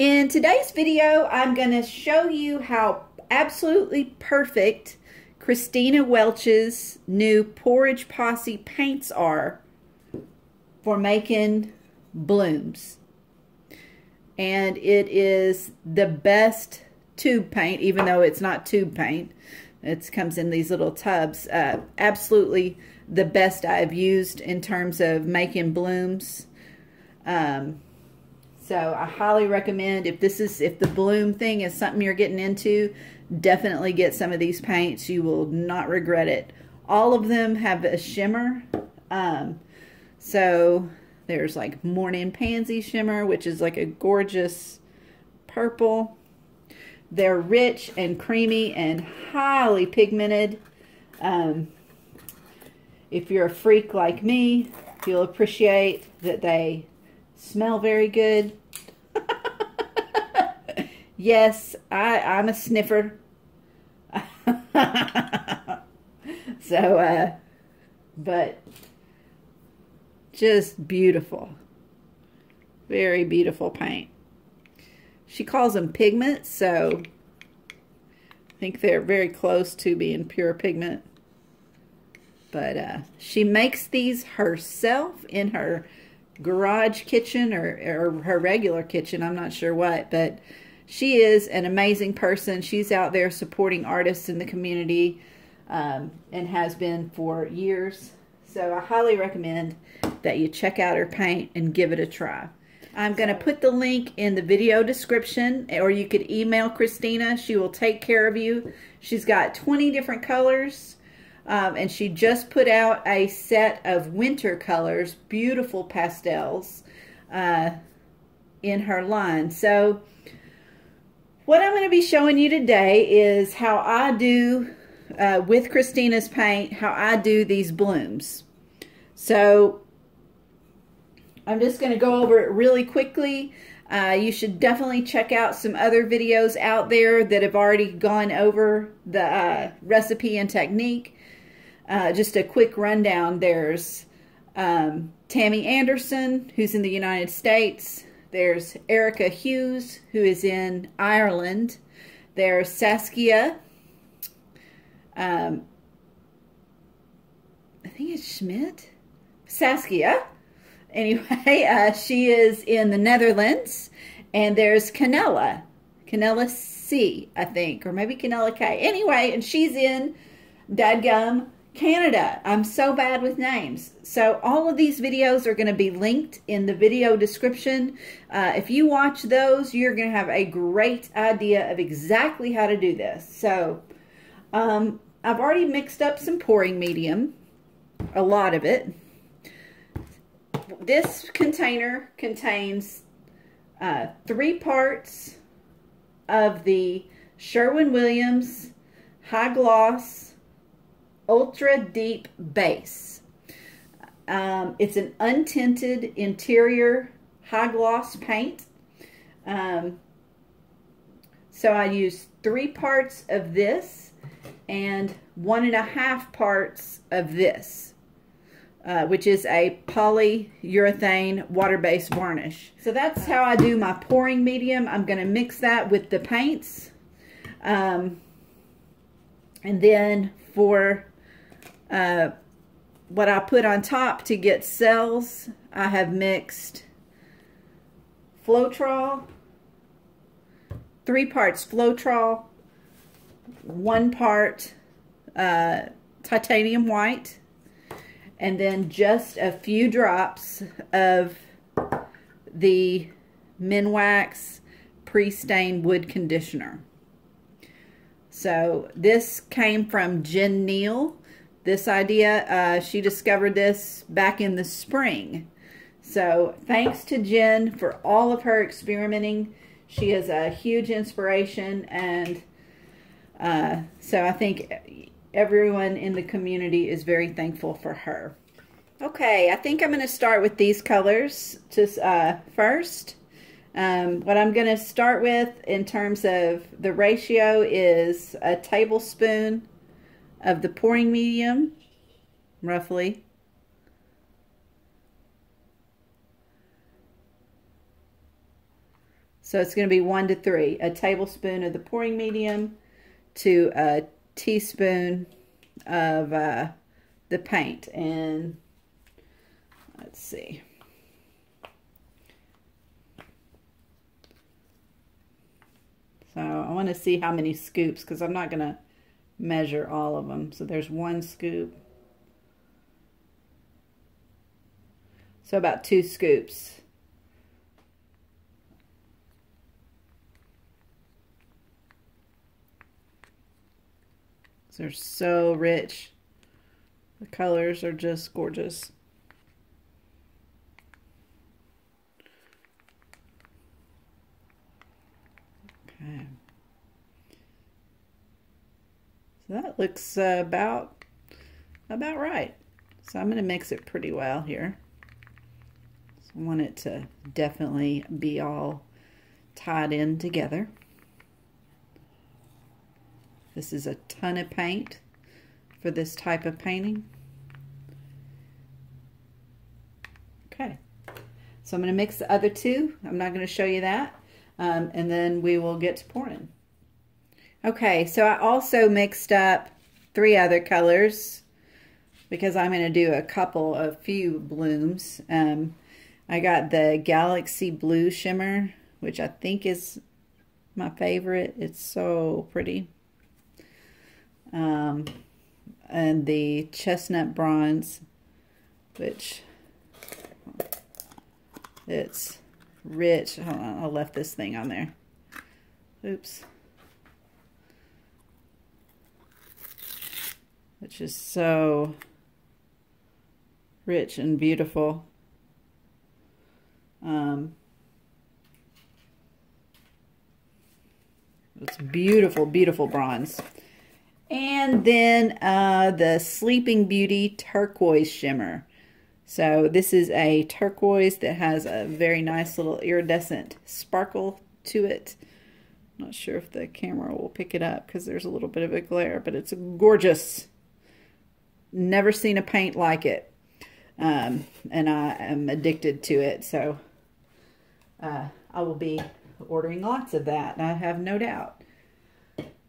In today's video, I'm going to show you how absolutely perfect Christina Welch's new Pourage Posse paints are for making blooms. And it is the best tube paint, even though it's not tube paint. It comes in these little tubs. Uh, absolutely the best I've used in terms of making blooms. Um, so I highly recommend if this is if the bloom thing is something you're getting into, definitely get some of these paints. You will not regret it. All of them have a shimmer. Um, so there's like Morning Pansy Shimmer, which is like a gorgeous purple. They're rich and creamy and highly pigmented. Um, if you're a freak like me, you'll appreciate that they smell very good. Yes, I, I'm a sniffer. so, uh, but just beautiful. Very beautiful paint. She calls them pigments, so I think they're very close to being pure pigment. But uh, she makes these herself in her garage kitchen or, or her regular kitchen. I'm not sure what, but she is an amazing person. She's out there supporting artists in the community um, and has been for years. So I highly recommend that you check out her paint and give it a try. I'm going to put the link in the video description or you could email Christina. She will take care of you. She's got 20 different colors um, and she just put out a set of winter colors, beautiful pastels, uh, in her line. So what I'm going to be showing you today is how I do, uh, with Christina's paint, how I do these blooms. So I'm just going to go over it really quickly. Uh, you should definitely check out some other videos out there that have already gone over the uh, recipe and technique. Uh, just a quick rundown. There's um, Tammy Anderson, who's in the United States. There's Erica Hughes, who is in Ireland. There's Saskia. Um, I think it's Schmidt. Saskia. Anyway, uh, she is in the Netherlands. And there's Kanella. Kanella C, I think. Or maybe Kanella K. Anyway, and she's in Dadgum, Canada. I'm so bad with names. So all of these videos are going to be linked in the video description. Uh, if you watch those, you're going to have a great idea of exactly how to do this. So um, I've already mixed up some pouring medium, a lot of it. This container contains uh, three parts of the Sherwin-Williams High Gloss Ultra Deep Base. Um, it's an untinted interior high gloss paint. Um, so I use three parts of this and one and a half parts of this, uh, which is a polyurethane water-based varnish. So that's how I do my pouring medium. I'm going to mix that with the paints. Um, and then for uh, what I put on top to get cells, I have mixed Floetrol, three parts Floetrol, one part uh, titanium white, and then just a few drops of the Minwax pre-stained wood conditioner. So this came from Jenn Neil this idea. Uh, she discovered this back in the spring. So thanks to Jenn for all of her experimenting. She is a huge inspiration and uh, so I think everyone in the community is very thankful for her. Okay, I think I'm going to start with these colors just uh, first. Um, what I'm going to start with in terms of the ratio is a tablespoon of the pouring medium, roughly. So it's going to be one to three. A tablespoon of the pouring medium to a teaspoon of uh, the paint. And let's see. So I want to see how many scoops because I'm not going to measure all of them. So there's one scoop. So about two scoops. They're so rich. The colors are just gorgeous. Okay. So that looks uh, about about right. So I'm going to mix it pretty well here. So I want it to definitely be all tied in together. This is a ton of paint for this type of painting. Okay, so I'm going to mix the other two. I'm not going to show you that. Um, and then we will get to pouring. Okay, so I also mixed up three other colors because I'm going to do a couple of few blooms. Um, I got the Galaxy Blue Shimmer, which I think is my favorite. It's so pretty um, and the chestnut bronze, which it's rich. Hold on, I left this thing on there. Oops. Which is so rich and beautiful. Um, it's beautiful, beautiful bronze. And then uh, the Sleeping Beauty Turquoise Shimmer. So this is a turquoise that has a very nice little iridescent sparkle to it. Not sure if the camera will pick it up because there's a little bit of a glare, but it's gorgeous. Never seen a paint like it. Um, and I am addicted to it, so uh, I will be ordering lots of that, I have no doubt.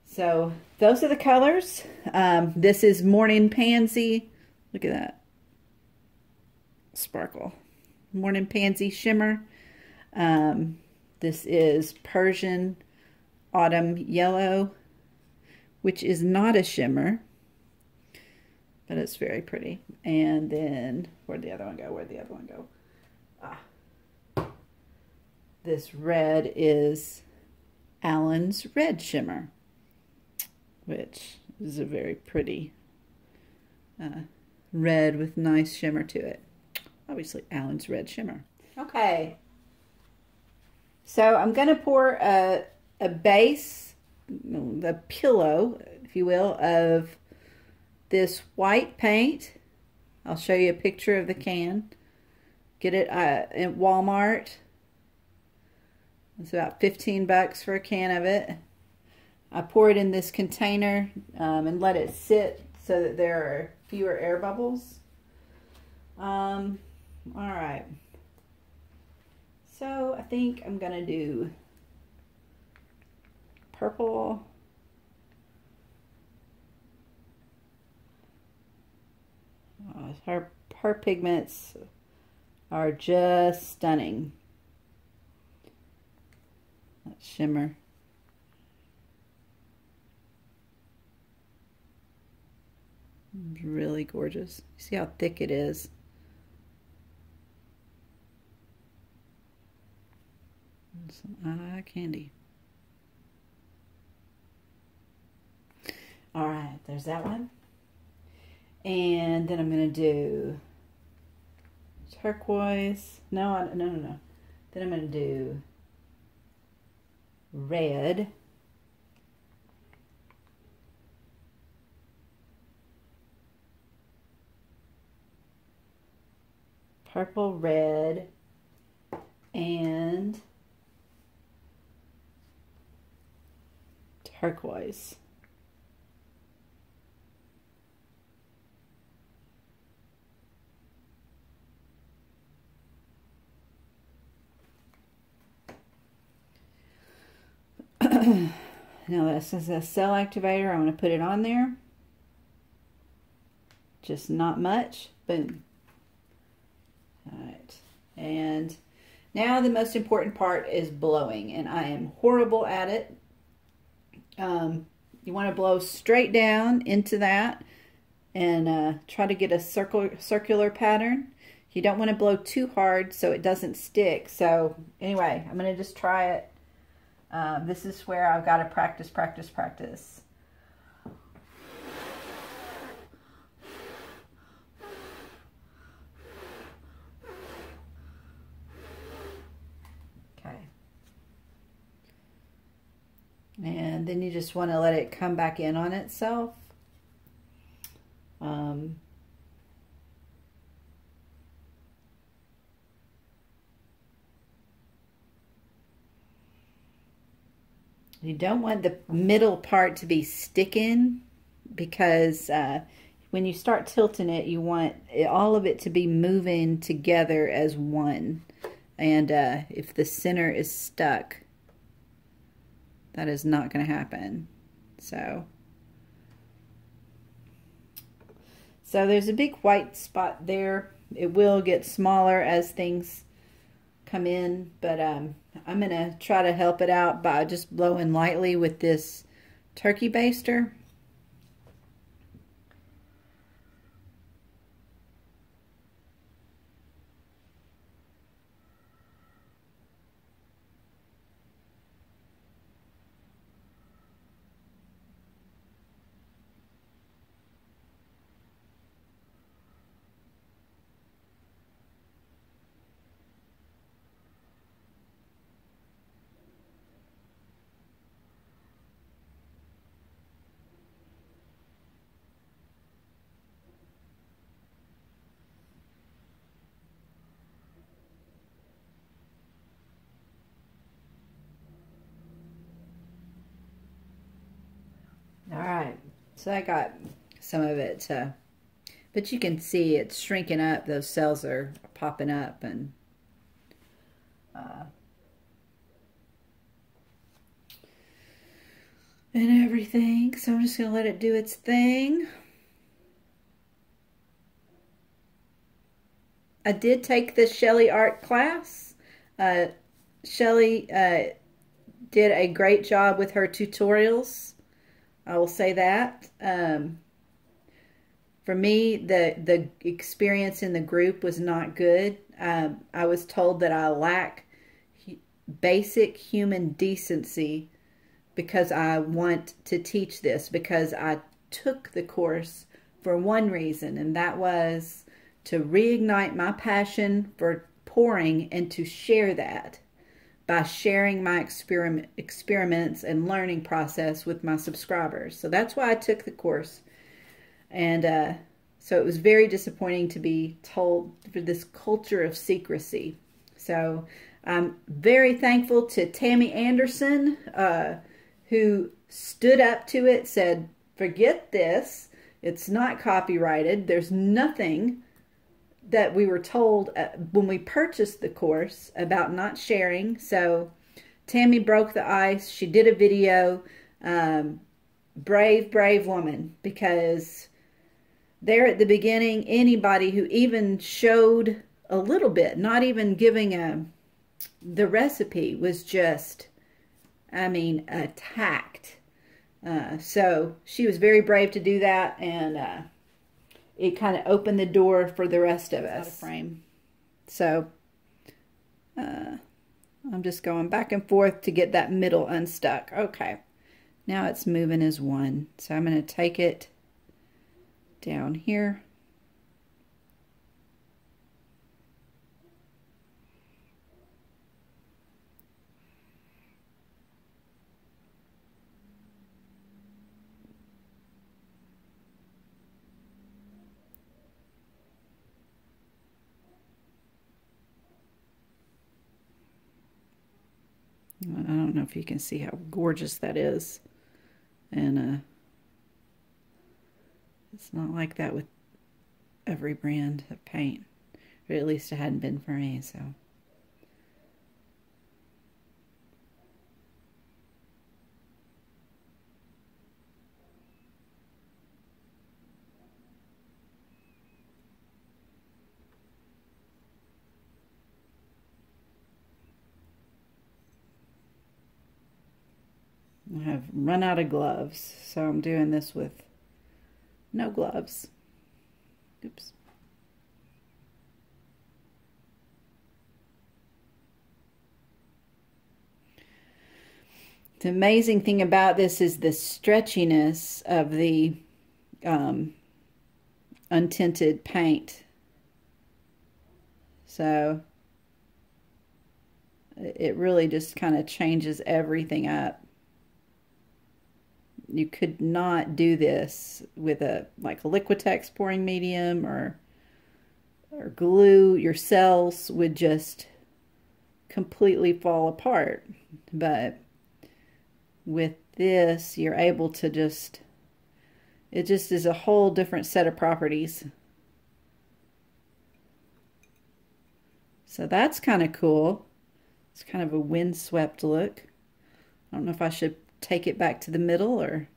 So those are the colors. Um, this is Morning Pansy. Look at that. Sparkle. Morning Pansy Shimmer. Um, this is Persian Autumn Yellow, which is not a shimmer, but it's very pretty. And then, where'd the other one go? Where'd the other one go? Ah. This red is Allen's Red Shimmer which is a very pretty uh, red with nice shimmer to it. Obviously, Allen's Red Shimmer. Okay. So I'm going to pour a, a base, the pillow, if you will, of this white paint. I'll show you a picture of the can. Get it uh, at Walmart. It's about 15 bucks for a can of it. I pour it in this container um, and let it sit so that there are fewer air bubbles. Um, all right. So I think I'm going to do purple. Uh, her, her pigments are just stunning. That shimmer. Really gorgeous. See how thick it is. Some eye candy. All right, there's that one. And then I'm going to do turquoise. No, I, no, no, no. Then I'm going to do red. purple, red, and turquoise. now this is a cell activator. I'm going to put it on there. Just not much. Boom. All right. And now the most important part is blowing. And I am horrible at it. Um, you want to blow straight down into that and uh, try to get a circle, circular pattern. You don't want to blow too hard so it doesn't stick. So anyway, I'm going to just try it. Um, this is where I've got to practice, practice, practice. Okay. And then you just want to let it come back in on itself. Um, You don't want the middle part to be sticking because uh, when you start tilting it, you want all of it to be moving together as one. And uh, if the center is stuck, that is not going to happen. So, so there's a big white spot there. It will get smaller as things come in, but um, I'm going to try to help it out by just blowing lightly with this turkey baster. So I got some of it, but you can see it's shrinking up. Those cells are popping up and uh, and everything. So I'm just going to let it do its thing. I did take the Shelee art class. Uh, Shelee uh, did a great job with her tutorials. I will say that. Um, for me, the the experience in the group was not good. Um, I was told that I lack basic human decency because I want to teach this because I took the course for one reason, and that was to reignite my passion for pouring and to share that by sharing my experiment, experiments and learning process with my subscribers. So that's why I took the course. And uh, so it was very disappointing to be told for this culture of secrecy. So I'm very thankful to Tammy Anderson, uh, who stood up to it, said, forget this. It's not copyrighted. There's nothing that we were told uh, when we purchased the course about not sharing. So Tammy broke the ice. She did a video. Um, brave, brave woman because there at the beginning, anybody who even showed a little bit, not even giving a the recipe was just, I mean, attacked. Uh, so she was very brave to do that and uh, it kind of opened the door for the rest of us. Frame. So uh, I'm just going back and forth to get that middle unstuck. Okay. Now it's moving as one. So I'm going to take it down here. I don't know if you can see how gorgeous that is. And uh, it's not like that with every brand of paint. Or at least it hadn't been for me, so. I have run out of gloves, so I'm doing this with no gloves. Oops. The amazing thing about this is the stretchiness of the um, untinted paint. So it really just kind of changes everything up. You could not do this with a like a Liquitex pouring medium or or glue. Your cells would just completely fall apart. But with this, you're able to just, it just is a whole different set of properties. So that's kind of cool. It's kind of a windswept look. I don't know if I should take it back to the middle or...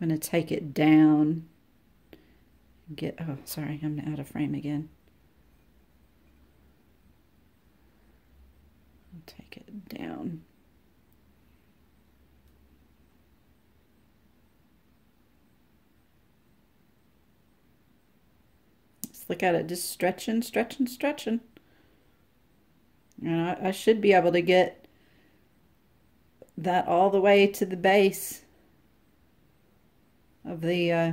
I'm going to take it down. Get, oh, sorry, I'm out of frame again. I'll take it down. Look at it, just stretching, stretching, stretching. And I, I should be able to get that all the way to the base of the uh,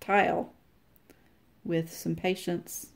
tile with some patience.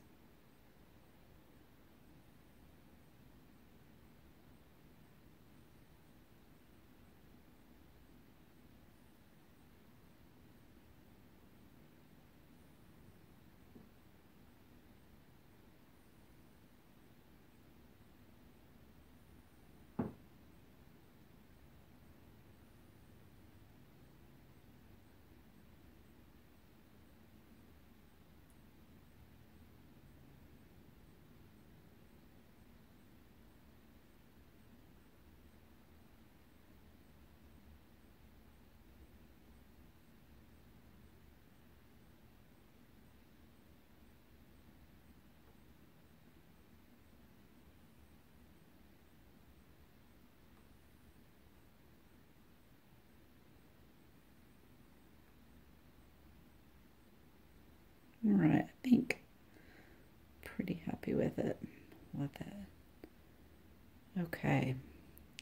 All right, I think pretty happy with it. Let that. Okay,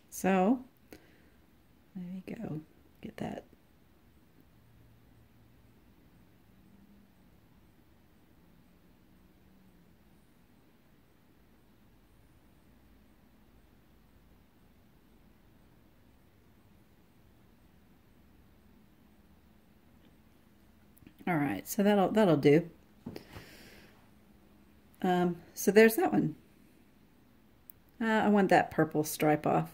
so there you go. Get that. All right, so that'll that'll do. Um, so there's that one. Uh, I want that purple stripe off.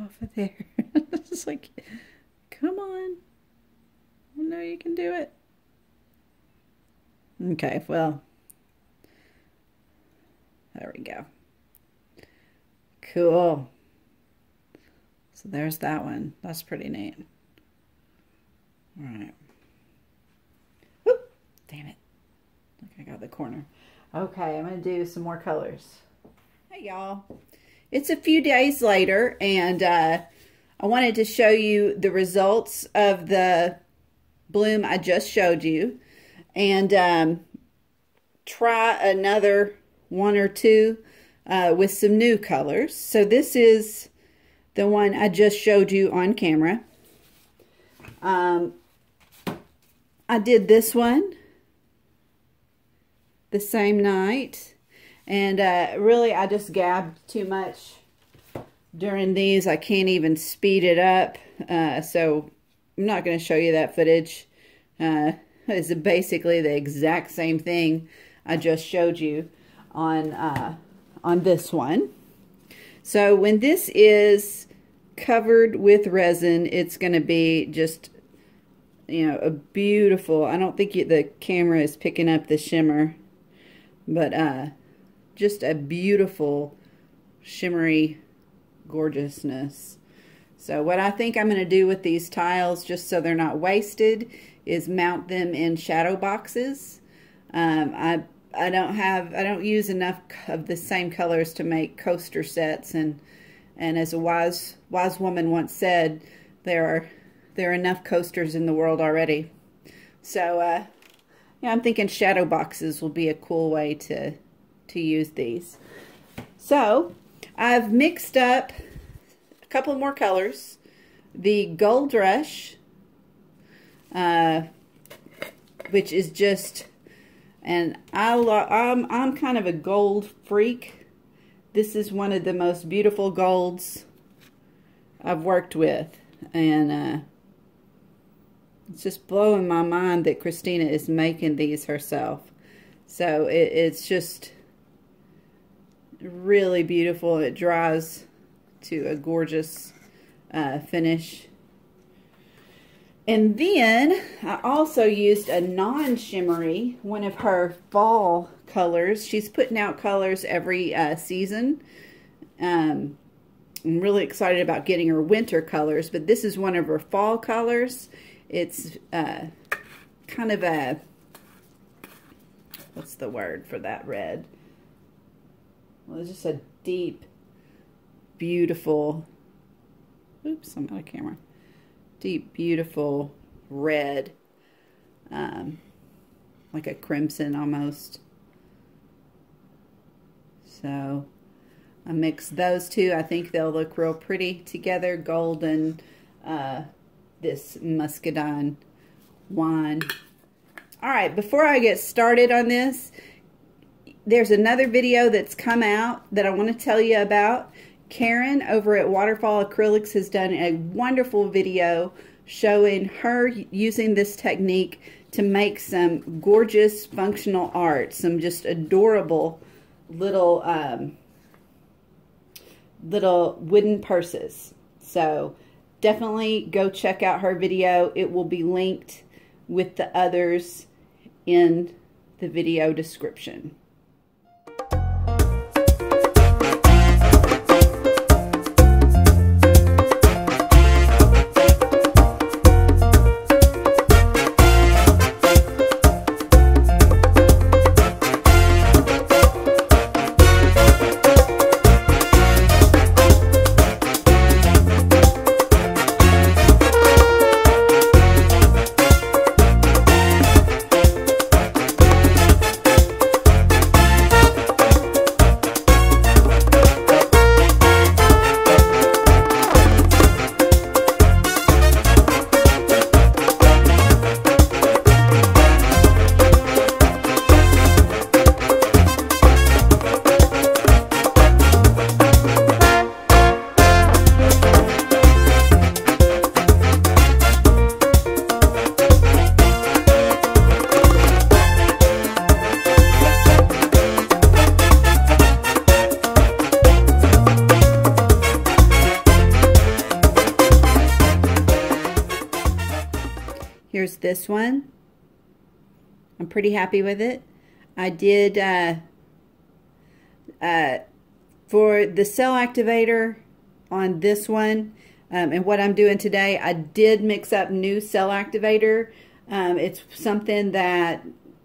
Off of there. it's like, come on. I know you can do it. Okay, well, there we go. Cool. So there's that one. That's pretty neat. All right. Whoop, damn it. Look, I got the corner. Okay, I'm going to do some more colors. Hey, y'all. It's a few days later, and uh, I wanted to show you the results of the bloom I just showed you and um, try another one or two uh, with some new colors. So this is the one I just showed you on camera. Um, I did this one the same night. And uh, really, I just gabbed too much during these. I can't even speed it up. Uh, so I'm not going to show you that footage. Uh, is basically the exact same thing I just showed you on, uh, on this one. So when this is covered with resin, it's going to be just you know, a beautiful, I don't think the camera is picking up the shimmer, but uh, just a beautiful shimmery gorgeousness. So what I think I'm going to do with these tiles, just so they're not wasted, is mount them in shadow boxes. Um, I I don't have I don't use enough of the same colors to make coaster sets, and and as a wise wise woman once said, there are there are enough coasters in the world already. So uh, yeah, I'm thinking shadow boxes will be a cool way to to use these. So I've mixed up a couple more colors. The Gold Rush, uh, which is just, and I I'm, I'm kind of a gold freak. This is one of the most beautiful golds I've worked with. And uh, it's just blowing my mind that Christina is making these herself. So it, it's just really beautiful. It dries to a gorgeous uh, finish. And then I also used a non-shimmery, one of her fall colors. She's putting out colors every uh, season. Um, I'm really excited about getting her winter colors, but this is one of her fall colors. It's uh, kind of a, what's the word for that red? Well, it's just a deep, beautiful, oops, I'm out of camera. Deep, beautiful red, um, like a crimson almost. So I mix those two. I think they'll look real pretty together. Golden, uh, this muscadine wine. All right, before I get started on this, there's another video that's come out that I want to tell you about. Karen over at Waterfall Acrylics has done a wonderful video showing her using this technique to make some gorgeous functional art, some just adorable little um, little wooden purses. So definitely go check out her video. It will be linked with the others in the video description. Here's this one. I'm pretty happy with it. I did, uh, uh, for the cell activator on this one, um, and what I'm doing today, I did mix up new cell activator. Um, it's something that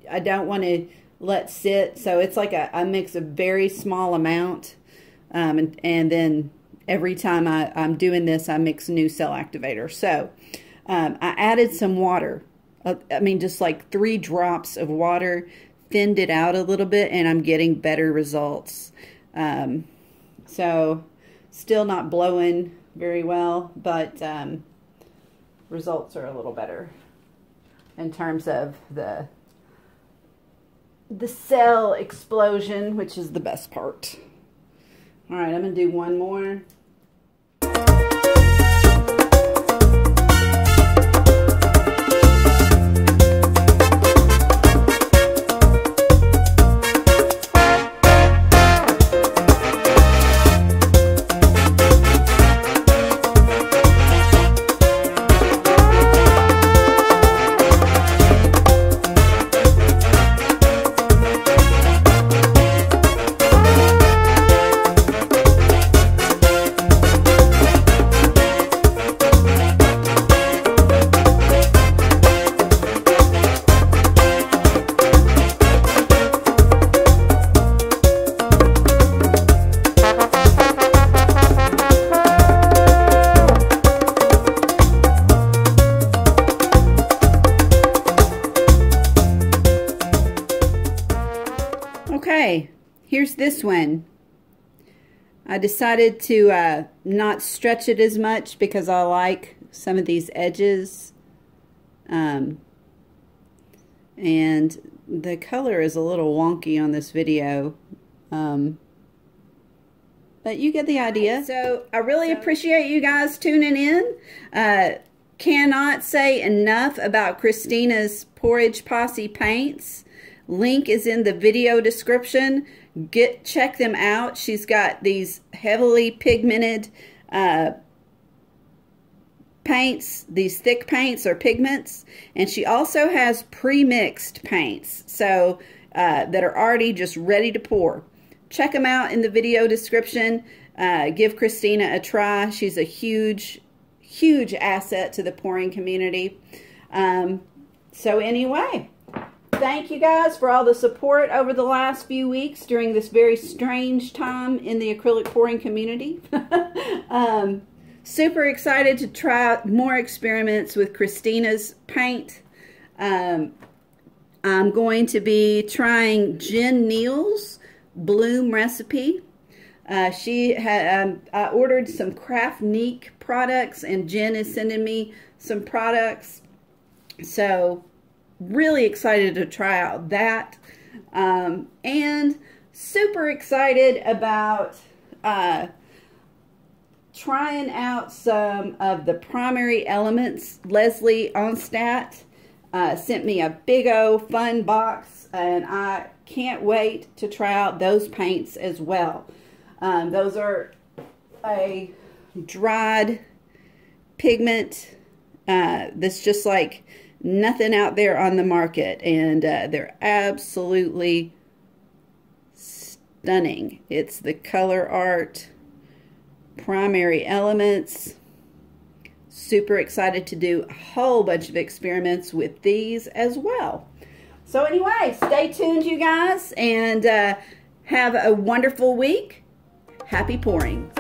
I don't want to let sit, so it's like a, I mix a very small amount, um, and, and then every time I, I'm doing this, I mix new cell activator. So, um, I added some water. Uh, I mean, just like three drops of water, thinned it out a little bit, and I'm getting better results. Um, so, still not blowing very well, but um, results are a little better in terms of the the cell explosion, which is the best part. All right, I'm going to do one more. Anyway, here's this one. I decided to uh, not stretch it as much because I like some of these edges. Um, and the color is a little wonky on this video. Um, but you get the idea. So I really appreciate you guys tuning in. Uh, cannot say enough about Christina's Pourage Posse paints. Link is in the video description. Get Check them out. She's got these heavily pigmented uh, paints, these thick paints or pigments, and she also has pre-mixed paints, so uh, that are already just ready to pour. Check them out in the video description. Uh, give Christina a try. She's a huge, huge asset to the pouring community. Um, so anyway, thank you guys for all the support over the last few weeks during this very strange time in the acrylic pouring community. um, super excited to try more experiments with Christina's paint. Um, I'm going to be trying Jenn Neil's Bloom recipe. Uh, she had um, I ordered some Craftnique products, and Jenn is sending me some products. So, really excited to try out that, um, and super excited about uh, trying out some of the primary elements. Leslie Onstadt uh, sent me a big o fun box, and I can't wait to try out those paints as well. Um, those are a dried pigment uh, that's just like nothing out there on the market, and uh, they're absolutely stunning. It's the color art primary elements. Super excited to do a whole bunch of experiments with these as well. So anyway, stay tuned, you guys, and uh, have a wonderful week. Happy pouring.